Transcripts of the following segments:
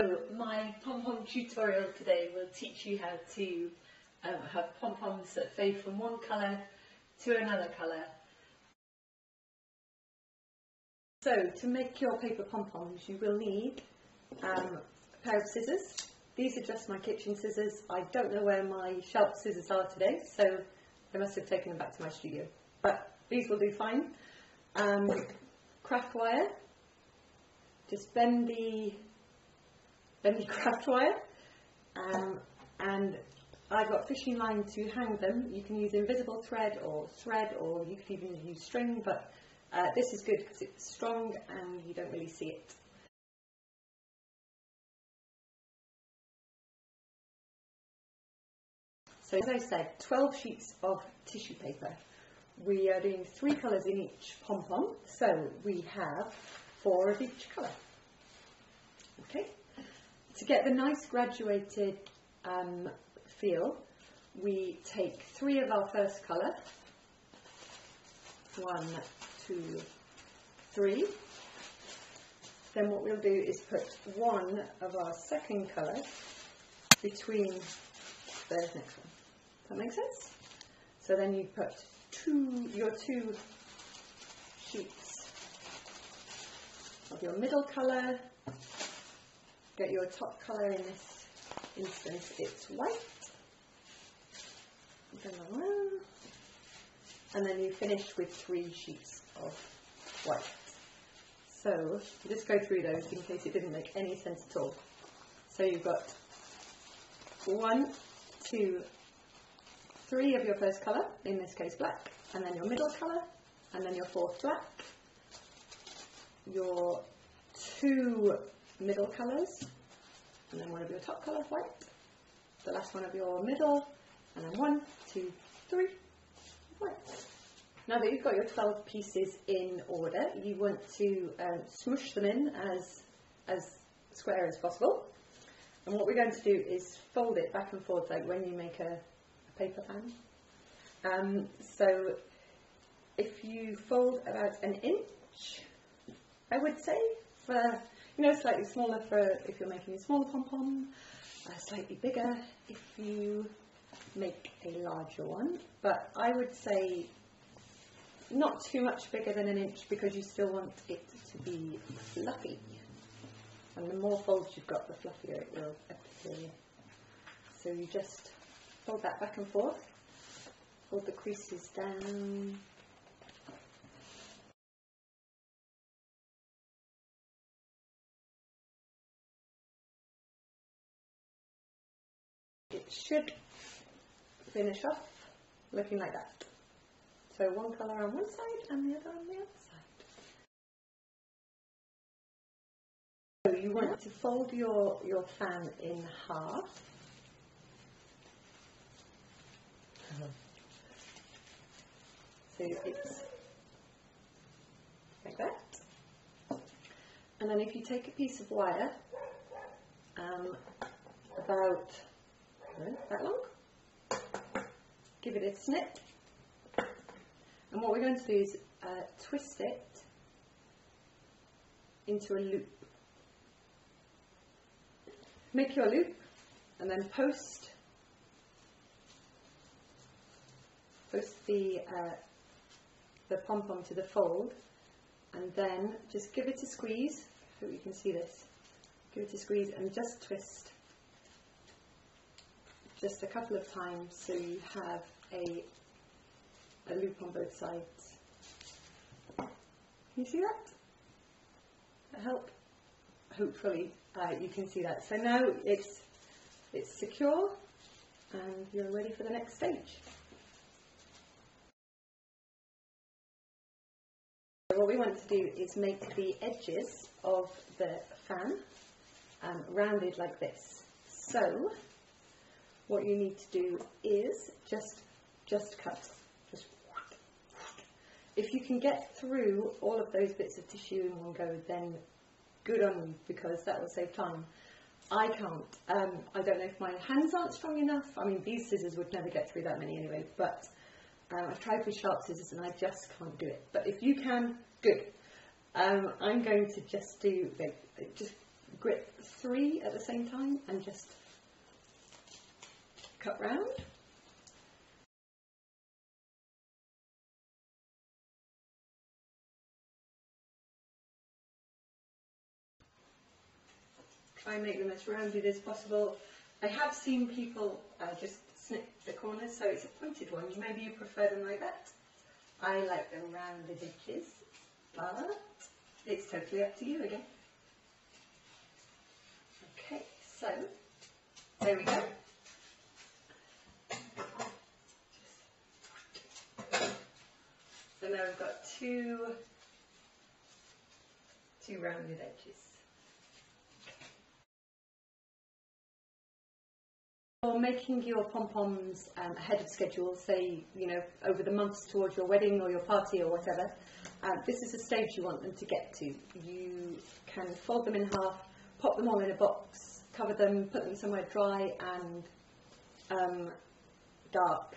So my pom-pom tutorial today will teach you how to um, have pom-poms that fade from one colour to another colour. So to make your paper pom-poms you will need um, a pair of scissors. These are just my kitchen scissors. I don't know where my sharp scissors are today so I must have taken them back to my studio. But these will do fine. Um, craft wire. Just bend the bendy craft wire um, and I've got fishing line to hang them. You can use invisible thread or thread or you could even use string but uh, this is good because it's strong and you don't really see it. So as I said, 12 sheets of tissue paper. We are doing three colours in each pom-pom, so we have four of each colour. Okay. To get the nice graduated um, feel, we take three of our first colour, one, two, three. Then what we'll do is put one of our second colour between the next one. Does that make sense? So then you put two, your two sheets of your middle colour get your top colour in this instance, it's white. And then you finish with three sheets of white. So just go through those in case it didn't make any sense at all. So you've got one, two, three of your first colour, in this case black, and then your middle colour, and then your fourth black, your two middle colours, and then one of your top colour, white, the last one of your middle, and then one, two, three, white. Now that you've got your 12 pieces in order, you want to um, smush them in as, as square as possible. And what we're going to do is fold it back and forth like when you make a, a paper fan. Um, so if you fold about an inch, I would say, for you know, slightly smaller for if you're making a smaller pom-pom, uh, slightly bigger if you make a larger one. But I would say not too much bigger than an inch because you still want it to be fluffy. And the more folds you've got, the fluffier it will appear. So you just fold that back and forth, fold the creases down, should finish off looking like that. So one colour on one side and the other on the other side. So you want to fold your, your fan in half. So it's like that. And then if you take a piece of wire, um, about that long. Give it a snip. And what we're going to do is uh, twist it into a loop. Make your loop and then post post the uh, the pom pom to the fold and then just give it a squeeze. I Hope you can see this. Give it a squeeze and just twist just a couple of times so you have a, a loop on both sides. Can you see that? help? Hopefully uh, you can see that. So now it's, it's secure and you're ready for the next stage. what we want to do is make the edges of the fan um, rounded like this. So what you need to do is just just cut. Just if you can get through all of those bits of tissue in one go, then good on you because that will save time. I can't. Um, I don't know if my hands aren't strong enough. I mean, these scissors would never get through that many anyway, but um, I've tried with sharp scissors and I just can't do it. But if you can, good. Um, I'm going to just do, like, just grip three at the same time and just cut round. Try and make them as rounded as possible. I have seen people uh, just snip the corners so it's a pointed one. Maybe you prefer them like that. I like them rounded edges, but it's totally up to you again. Okay, so there we go. Now we've got two, two rounded edges. For making your pom-poms um, ahead of schedule, say, you know, over the months towards your wedding or your party or whatever, um, this is the stage you want them to get to. You can fold them in half, pop them all in a box, cover them, put them somewhere dry and um, dark.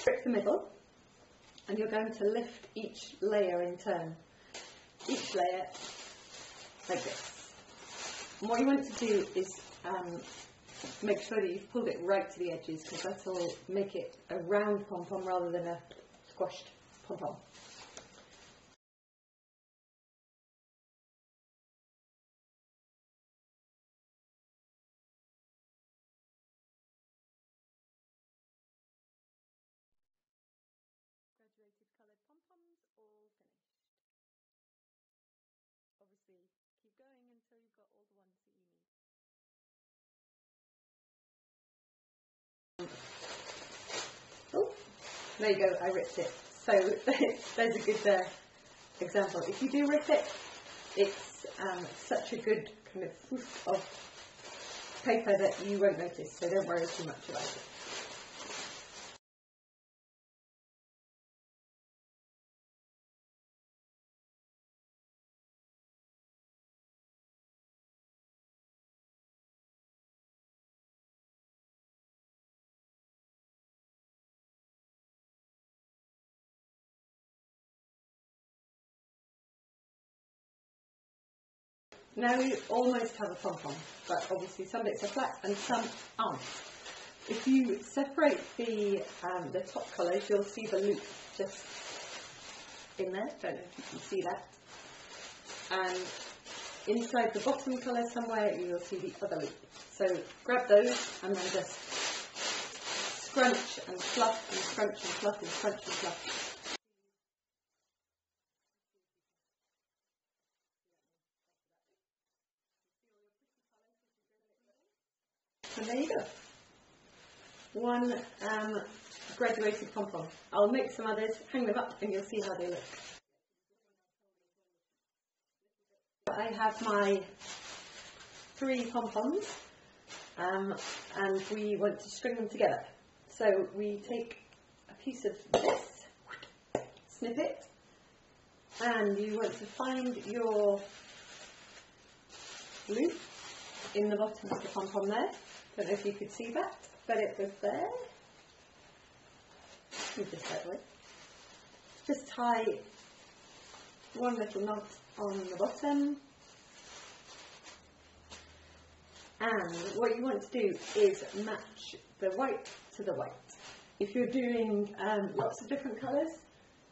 Strip the middle, and you're going to lift each layer in turn. Each layer like this. And what you want to do is um, make sure that you've pulled it right to the edges because that'll make it a round pom-pom rather than a squashed pom-pom. Until you've got all the ones that you need. There you go, I ripped it. So there's a good uh, example. If you do rip it, it's um, such a good kind of of paper that you won't notice, so don't worry too much about it. Now we almost have a pom-pom, but obviously some bits are flat and some aren't. If you separate the um, the top colours, you'll see the loop just in there. Don't know if you can see that. And inside the bottom colour somewhere, you will see the other loop. So grab those and then just scrunch and fluff and scrunch and fluff and scrunch and fluff. And there you go. One um, graduated pom-pom. I'll make some others, hang them up, and you'll see how they look. I have my three pom-poms, um, and we want to string them together. So we take a piece of this, snip it, and you want to find your loop in the bottom of the pom-pom there. Don't know if you could see that, but it was there. This that way. Just tie one little knot on the bottom. And what you want to do is match the white to the white. If you're doing um, lots of different colours,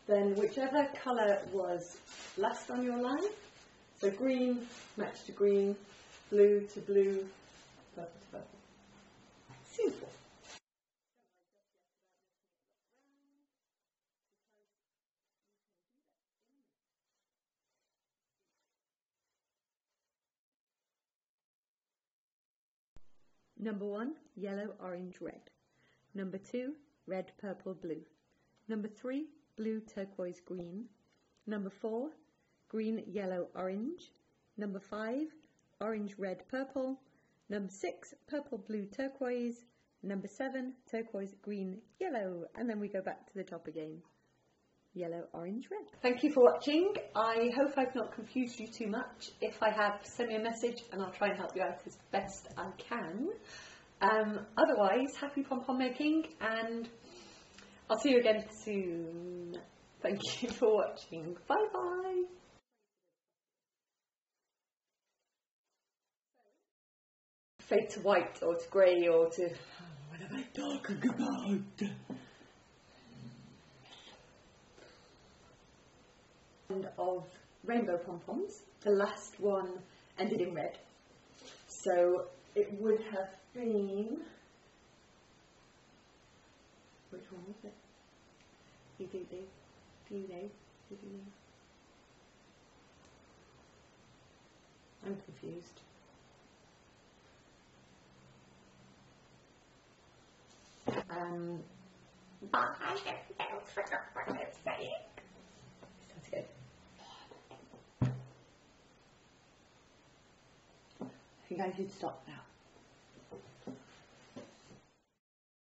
then whichever colour was last on your line, so green match to green, blue to blue, purple to purple. Number one, yellow, orange, red. Number two, red, purple, blue. Number three, blue, turquoise, green. Number four, green, yellow, orange. Number five, orange, red, purple. Number six, purple, blue, turquoise. Number seven, turquoise, green, yellow. And then we go back to the top again. Yellow, orange, red. Thank you for watching. I hope I've not confused you too much. If I have, send me a message and I'll try and help you out as best I can. Um, otherwise, happy pom pom making and I'll see you again soon. Thank you for watching. Bye bye. Fade to white or to grey or to. What am I talking about? Of rainbow pom poms. The last one ended in red. So it would have been. Which one was it? You think do, do you know? Do you know? I'm confused. Um, but I have forgot what I was saying. Think I should stop now.